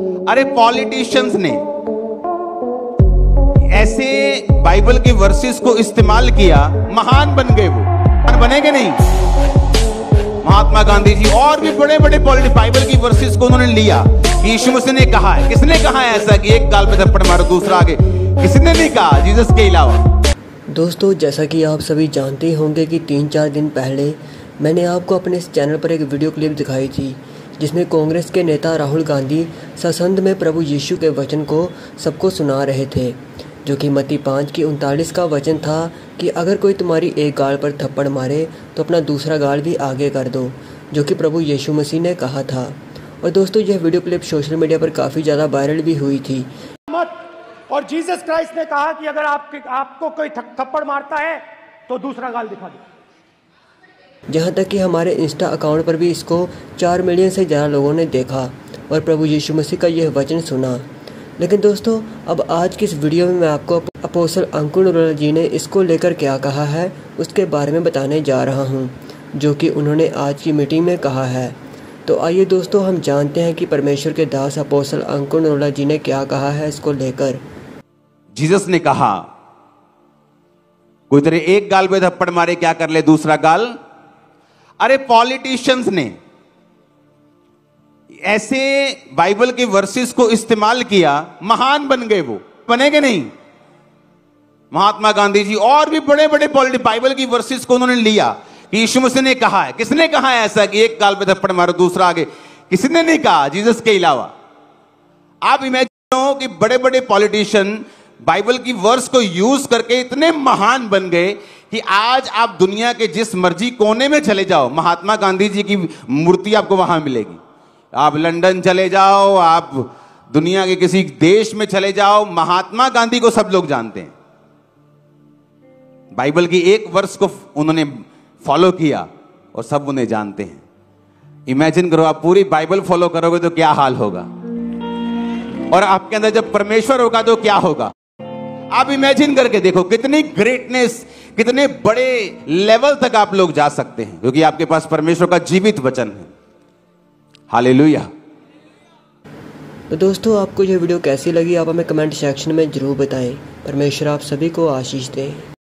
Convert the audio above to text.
अरे पॉलिटिशियंस ने ऐसे बाइबल के वर्सेस को इस्तेमाल किया, महान बन गए वो। महान बनेंगे नहीं। महात्मा गांधी जी और भी बड़े बड़े पॉलिटिक बाइबल की वर्सेस को उन्होंने लिया। यीशु मसीह ने कहा है। किसने कहा है ऐसा कि एक गाल पे थप्पड़ मारो, दूसरा आगे? किसने नहीं कहा? जीसस के अलावा। दोस्तों, जैसा कि आप सभी जानते होंगे कि तीन चार दिन पहले मैंने आपको अपने इस चैनल पर एक वीडियो क्लिप दिखाई थी। जिसमें कांग्रेस के नेता राहुल गांधी ससंद में प्रभु यीशु के वचन को सबको सुना रहे थे, जो कि मती पाँच की उनतालीस का वचन था कि अगर कोई तुम्हारी एक गाल पर थप्पड़ मारे तो अपना दूसरा गाल भी आगे कर दो, जो कि प्रभु यीशु मसीह ने कहा था। और दोस्तों, यह वीडियो क्लिप सोशल मीडिया पर काफ़ी ज़्यादा वायरल भी हुई थी। और जीसस क्राइस्ट ने कहा कि अगर आप आपको कोई थप्पड़ मारता है तो दूसरा गाल दिखा दो। जहाँ तक कि हमारे इंस्टा अकाउंट पर भी इसको चार मिलियन से ज़्यादा लोगों ने देखा और प्रभु यीशु मसीह का यह वचन सुना। लेकिन दोस्तों, अब आज की इस वीडियो में मैं आपको अपोसल अंकुर जी ने इसको लेकर क्या कहा है, उसके बारे में बताने जा रहा हूँ, जो कि उन्होंने आज की मीटिंग में कहा है। तो आइए दोस्तों, हम जानते हैं कि परमेश्वर के दास अपोसल अंकुर नरोला जी ने क्या कहा है इसको लेकर। जीसस ने कहा, कोई तेरे एक गाल पे थप्पड़ मारे, क्या कर ले दूसरा गाल? अरे पॉलिटिशियंस ने ऐसे बाइबल के वर्सेस को इस्तेमाल किया, महान बन गए वो। बनेंगे नहीं। महात्मा गांधी जी और भी बड़े बड़े पॉलिटिक बाइबल की वर्सेस को उन्होंने लिया कि यीशु मसीह ने कहा है। किसने कहा है ऐसा कि एक काल पे थप्पड़ मारो, दूसरा आगे? किसने नहीं कहा? जीसस के अलावा। आप इमेजिन हो कि बड़े बड़े पॉलिटिशियन बाइबल की वर्स को यूज़ करके इतने महान बन गए कि आज आप दुनिया के जिस मर्ज़ी कोने में चले जाओ, महात्मा गांधी जी की मूर्ति आपको वहाँ मिलेगी। आप लंदन चले जाओ, आप दुनिया के किसी देश में चले जाओ, महात्मा गांधी को सब लोग जानते हैं। बाइबल की एक वर्ष को उन्होंने फॉलो किया और सब उन्हें जानते हैं। इमेजिन करो, आप पूरी बाइबल फॉलो करोगे तो क्या हाल होगा? और आपके अंदर जब परमेश्वर होगा तो क्या होगा? आप इमेजिन करके देखो, कितनी ग्रेटनेस कितने बड़े लेवल तक आप लोग जा सकते हैं, क्योंकि आपके पास परमेश्वर का जीवित वचन है। हाले तो दोस्तों, आपको यह वीडियो कैसी लगी, आप हमें कमेंट सेक्शन में ज़रूर बताएँ। परमेश्वर आप सभी को आशीष दें।